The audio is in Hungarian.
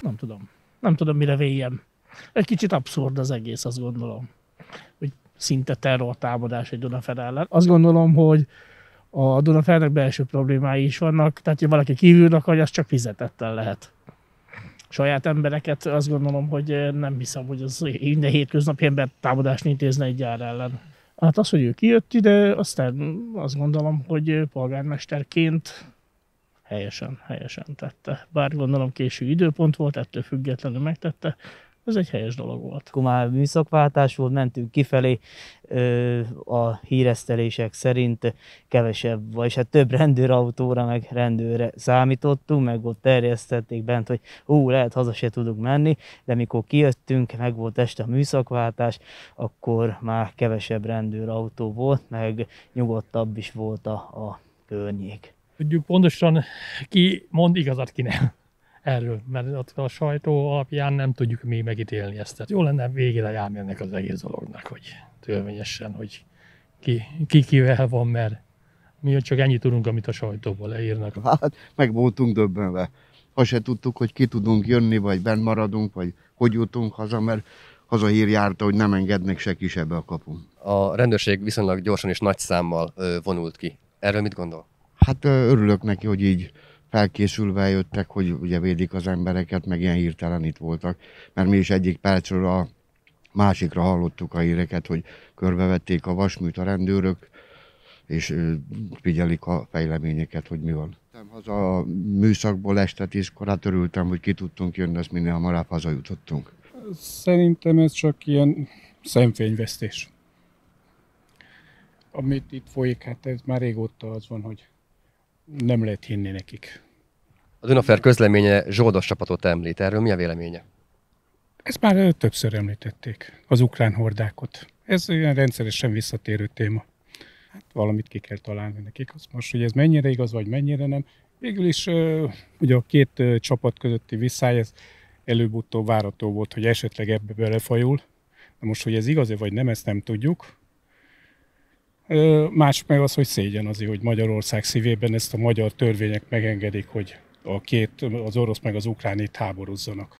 Nem tudom. Nem tudom, mire véljem. Egy kicsit abszurd az egész, azt gondolom. Hogy szinte terrortámadás egy Dunafer ellen. Azt gondolom, hogy a Dunafernek belső problémái is vannak, tehát ha valaki kívül akarja, az csak fizetettel lehet. Saját embereket azt gondolom, hogy nem hiszem, hogy az minden hétköznapi ember támadást intézne egy gyár ellen. Hát az, hogy ő kijött ide, aztán azt gondolom, hogy polgármesterként helyesen, helyesen tette. Bár gondolom késő időpont volt, ettől függetlenül megtette, ez egy helyes dolog volt. Akkor már műszakváltás volt, mentünk kifelé, a híresztelések szerint kevesebb, vagy hát több rendőrautóra, meg rendőre számítottunk, meg ott terjesztették bent, hogy ú, lehet haza se tudunk menni, de mikor kijöttünk, meg volt este a műszakváltás, akkor már kevesebb rendőrautó volt, meg nyugodtabb is volt a, a környék. Tudjuk pontosan ki mond igazat, ki nem erről, mert ott a sajtó alapján nem tudjuk mi megítélni ezt. Tehát jó lenne végére járni ennek az egész dolognak, hogy törvényesen, hogy ki, ki kivel van, mert mi csak ennyit tudunk, amit a sajtóból leírnak. Hát meg voltunk döbbenve. Ha se tudtuk, hogy ki tudunk jönni, vagy benn maradunk, vagy hogy jutunk haza, mert hazahír járta, hogy nem engednek se kis ebbe a kapun. A rendőrség viszonylag gyorsan és nagy számmal vonult ki. Erről mit gondol? Hát örülök neki, hogy így felkészülve jöttek, hogy ugye védik az embereket, meg ilyen hirtelen itt voltak. Mert mi is egyik percről a másikra hallottuk a híreket, hogy körbevették a vasműt a rendőrök, és figyelik a fejleményeket, hogy mi van. Haza a műszakból este tízkor, örültem, hogy ki tudtunk jönni, ezt minél hamarabb hazajutottunk. Szerintem ez csak ilyen szemfényvesztés. Amit itt folyik, hát ez már régóta az van, hogy nem lehet hinni nekik. A Dunafer közleménye zsoldos csapatot említ. Erről mi a véleménye? Ezt már többször említették, az ukrán hordákot. Ez olyan rendszeresen visszatérő téma. Hát valamit ki kell találni nekik. Azt most, hogy ez mennyire igaz, vagy mennyire nem. Végül is ugye a két csapat közötti visszály, ez előbb-utóbb várató volt, hogy esetleg ebbe belefajul. De most, hogy ez igaz vagy nem, ezt nem tudjuk. Más meg az, hogy szégyen azért, hogy Magyarország szívében ezt a magyar törvények megengedik, hogy a két, az orosz meg az ukrán itt háborúzzanak.